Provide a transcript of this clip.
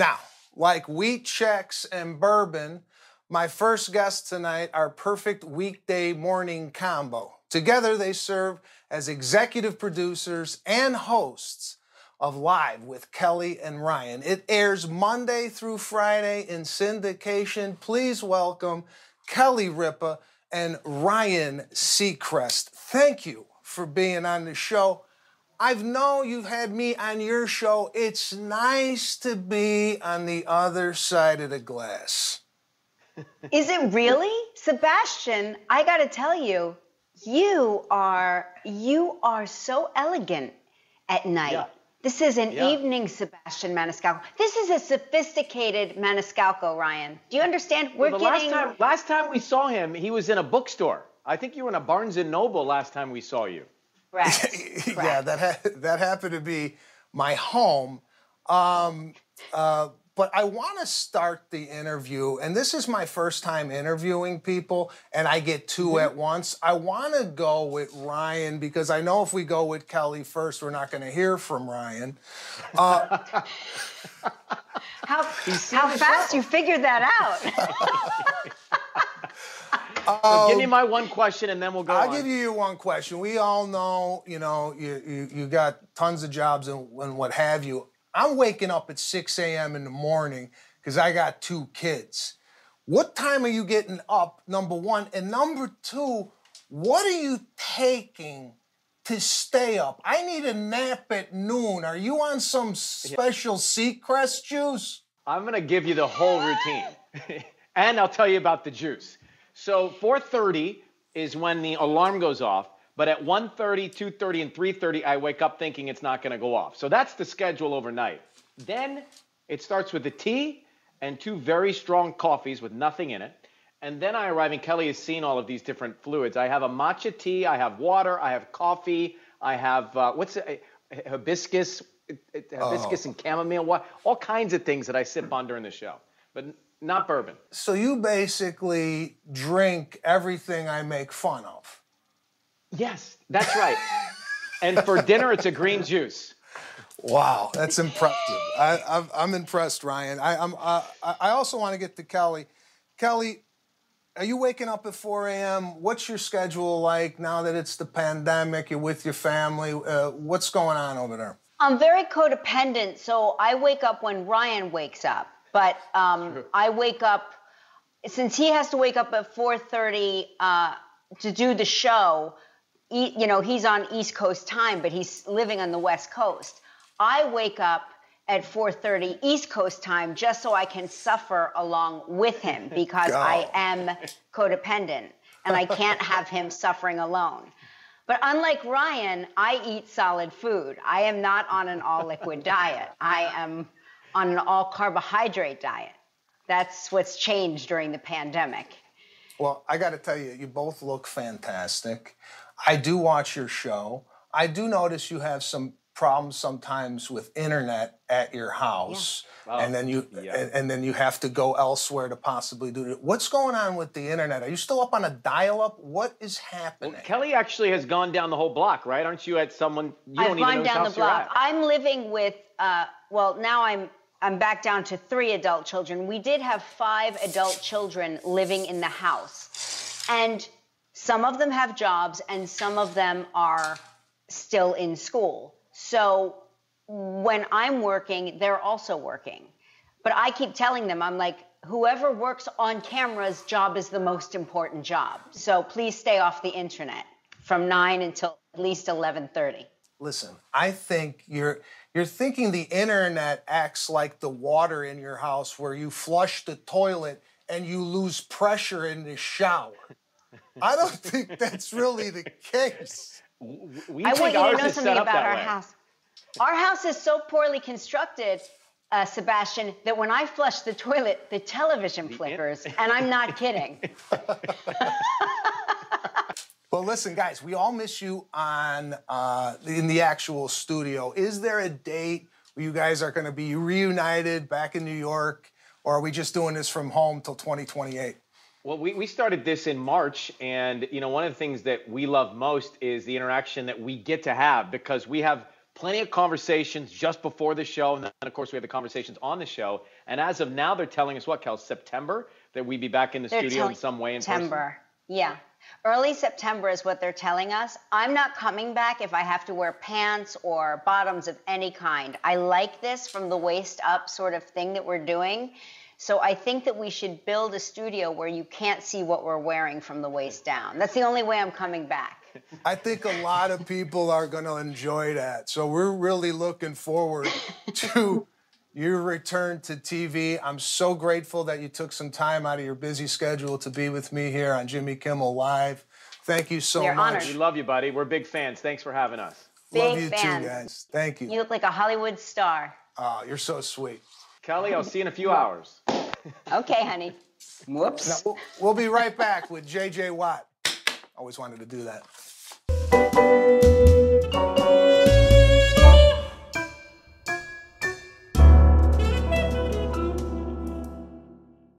Now, like Wheat Chex and bourbon, my first guests tonight are perfect weekday morning combo. Together, they serve as executive producers and hosts of Live with Kelly and Ryan. It airs Monday through Friday in syndication. Please welcome Kelly Ripa and Ryan Seacrest. Thank you for being on the show. I've known you've had me on your show. It's nice to be on the other side of the glass. Is it really? Sebastian, I got to tell you, you are you are so elegant at night. Yeah. This is an yeah. evening Sebastian Maniscalco. This is a sophisticated Maniscalco, Ryan. Do you understand? We're well, getting last time, last time we saw him, he was in a bookstore. I think you were in a Barnes and Noble last time we saw you. Correct. yeah, that ha- that happened to be my home. Um, uh, but I want to start the interview, and this is my first time interviewing people, and I get 2 mm-hmm. at once. I want to go with Ryan because I know if we go with Kelly first, we're not going to hear from Ryan. Uh, how how fast you figured that out? so give me oh, my one question, and then we'll go. I'll on. give you your one question. We all know, you know, you you, you got tons of jobs and, and what have you. I'm waking up at 6 a.m. in the morning because I got two kids. What time are you getting up, number one? And number two, what are you taking to stay up? I need a nap at noon. Are you on some special Seacrest juice? I'm going to give you the whole routine. and I'll tell you about the juice. So 4:30 is when the alarm goes off. But at 1:30, 2:30, and 3:30, I wake up thinking it's not going to go off. So that's the schedule overnight. Then it starts with the tea and two very strong coffees with nothing in it. And then I arrive, and Kelly has seen all of these different fluids. I have a matcha tea, I have water, I have coffee, I have uh, what's it, hibiscus, hibiscus oh. and chamomile, what, all kinds of things that I sip on during the show, but not bourbon. So you basically drink everything I make fun of. Yes, that's right. and for dinner, it's a green juice. Wow, that's impressive. I, am impressed, Ryan. I, am uh, I also want to get to Kelly. Kelly, are you waking up at 4 a.m.? What's your schedule like now that it's the pandemic? You're with your family. Uh, what's going on over there? I'm very codependent, so I wake up when Ryan wakes up. But um, I wake up since he has to wake up at 4:30 uh, to do the show you know, he's on East Coast time, but he's living on the West Coast. I wake up at 4:30 East Coast time just so I can suffer along with him because I am codependent and I can't have him suffering alone. But unlike Ryan, I eat solid food. I am not on an all liquid diet. I am on an all carbohydrate diet. That's what's changed during the pandemic. Well, I got to tell you, you both look fantastic. I do watch your show. I do notice you have some problems sometimes with internet at your house yeah. and then you yeah. and, and, then you have to go elsewhere to possibly do it what's going on with the internet are you still up on a dial-up what is happening well, kelly actually has gone down the whole block right aren't you at someone you I've don't gone even down the block i'm living with uh, well now i'm i'm back down to three adult children we did have five adult children living in the house and some of them have jobs and some of them are still in school. So when I'm working, they're also working. But I keep telling them, I'm like, whoever works on camera's job is the most important job. So please stay off the internet from 9 until at least 11:30. Listen, I think you're you're thinking the internet acts like the water in your house where you flush the toilet and you lose pressure in the shower. I don't think that's really the case. We I want you to know something about our way. house. Our house is so poorly constructed, uh, Sebastian, that when I flush the toilet, the television flickers, and I'm not kidding. well, listen, guys, we all miss you on uh, in the actual studio. Is there a date where you guys are going to be reunited back in New York, or are we just doing this from home till 2028? Well, we, we started this in March, and you know one of the things that we love most is the interaction that we get to have because we have plenty of conversations just before the show, and then of course we have the conversations on the show. And as of now, they're telling us what, Kel, September that we'd be back in the They're studio in some way in September. Yeah. Early September is what they're telling us. I'm not coming back if I have to wear pants or bottoms of any kind. I like this from the waist up sort of thing that we're doing. So I think that we should build a studio where you can't see what we're wearing from the waist down. That's the only way I'm coming back. I think a lot of people are going to enjoy that. So we're really looking forward to your return to TV. I'm so grateful that you took some time out of your busy schedule to be with me here on Jimmy Kimmel Live. Thank you so We're much. honored. We love you, buddy. We're big fans. Thanks for having us. Love Big you fans. too, guys. Thank you. You look like a Hollywood star. Oh, you're so sweet. Kelly, I'll see you in a few hours. Okay, honey. Whoops. Now, we'll- we'll be right back with JJ Watt. Always wanted to do that.